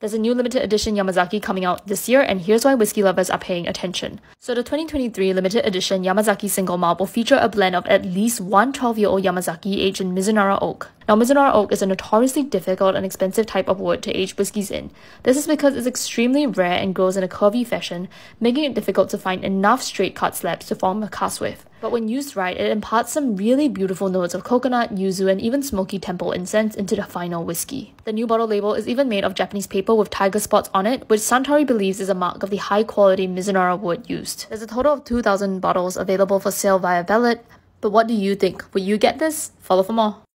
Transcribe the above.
There's a new limited edition Yamazaki coming out this year, and here's why whiskey lovers are paying attention. So, the 2023 limited edition Yamazaki single malt will feature a blend of at least one 12 year old Yamazaki aged in Mizunara oak. Now, oak is a notoriously difficult and expensive type of wood to age whiskies in. This is because it's extremely rare and grows in a curvy fashion, making it difficult to find enough straight cut slabs to form a cask with. But when used right, it imparts some really beautiful notes of coconut, yuzu, and even smoky temple incense into the final whiskey. The new bottle label is even made of Japanese paper with tiger spots on it, which Suntory believes is a mark of the high quality Mizunara wood used. There's a total of 2,000 bottles available for sale via Velit, but what do you think? Would you get this? Follow for more.